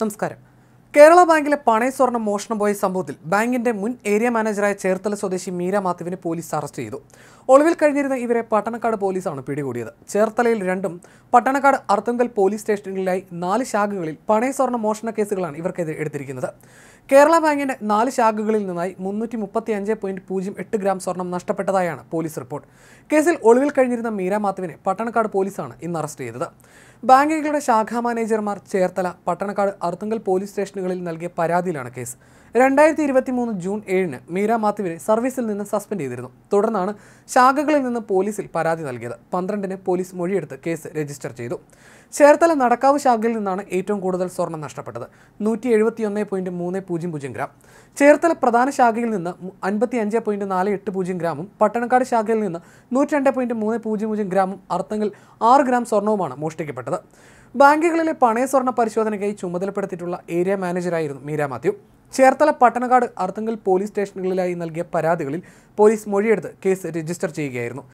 നമസ്കാരം. കേരള ബാങ്കിലെ പണയ സ്വർണം മോഷണം പോയ സംഭവത്തിൽ ബാങ്കിന്റെ മുൻ ഏരിയ മാനേജറായ ചേർത്തല സ്വദേശി മീര മാത്യുവിനെ പോലീസ് അറസ്റ്റ് ചെയ്തു. ഒളിവിൽ കഴിഞ്ഞിരുന്ന ഇവരെ പട്ടണക്കാട് പോലീസാണ് പിടികൂടിയത്. ചേർത്തലയിൽ രണ്ടും പട്ടണക്കാട് അർത്തുങ്കൽ പോലീസ് സ്റ്റേഷനിലായി നാല് ശാഖകളിൽ പണയ സ്വർണ മോഷണ കേസുകളാണ് ഇവർക്കെതിരെ എടുത്തിരിക്കുന്നത്. കേരള ബാങ്കിന്റെ നാല് ശാഖകളിൽ നിന്നായി മുന്നൂറ്റി മുപ്പത്തി അഞ്ച് പോയിന്റ് പൂജ്യം എട്ട് ഗ്രാം സ്വർണം നഷ്ടപ്പെട്ടതായാണ് പോലീസ് റിപ്പോർട്ട്. കേസിൽ ഒളിവിൽ കഴിഞ്ഞിരുന്ന മീര മാത്യുവിനെ പട്ടണക്കാട് പോലീസാണ് ഇന്ന് അറസ്റ്റ് ചെയ്തത്. ബാങ്കുകളുടെ ശാഖാ മാനേജർമാർ ചേർത്തല പട്ടണക്കാട് അർത്തുങ്കൽ പോലീസ് സ്റ്റേഷനുകളിൽ നൽകിയ പരാതിയിലാണ് കേസ്. രണ്ടായിരത്തി ഇരുപത്തി മൂന്ന് ജൂൺ ഏഴിന് മീര മാത്യുവിനെ സർവീസിൽ നിന്ന് സസ്പെൻഡ് ചെയ്തിരുന്നു. തുടർന്നാണ് ശാഖകളിൽ നിന്ന് പോലീസിൽ പരാതി നൽകിയത്. പന്ത്രണ്ടിന് പോലീസ് മൊഴിയെടുത്ത് കേസ് രജിസ്റ്റർ ചെയ്തു. ചേർത്തല നടക്കാവ് ശാഖയിൽ നിന്നാണ് ഏറ്റവും കൂടുതൽ സ്വർണം നഷ്ടപ്പെട്ടത്. നൂറ്റി എഴുപത്തി ഒന്ന് പോയിന്റ് മൂന്ന് പൂജ്യം പൂജ്യം ഗ്രാം. ചേർത്തല പ്രധാന ശാഖയിൽ നിന്ന് അൻപത്തി അഞ്ച് പോയിന്റ് നാല് എട്ട് പൂജ്യം ഗ്രാമും പട്ടണക്കാട് ശാഖയിൽ നിന്ന് നൂറ്റി രണ്ട് പോയിന്റ് മൂന്ന് പൂജ്യം പൂജ്യം ഗ്രാമും അർത്ഥങ്ങൾ ആറ് ഗ്രാം സ്വർണവുമാണ് മോഷ്ടിക്കപ്പെട്ടത്. ബാങ്കുകളിലെ പണയ സ്വർണ പരിശോധനയ്ക്കായി ചുമതലപ്പെടുത്തിയിട്ടുള്ള ഏരിയ മാനേജറായിരുന്നു മീര മാത്യു. ചേർത്തല പട്ടണക്കാട് അർത്തുങ്കൽ പോലീസ് സ്റ്റേഷനുകളിലായി നൽകിയ പരാതികളിൽ പോലീസ് മൊഴിയെടുത്ത് കേസ് രജിസ്റ്റർ ചെയ്യുകയായിരുന്നു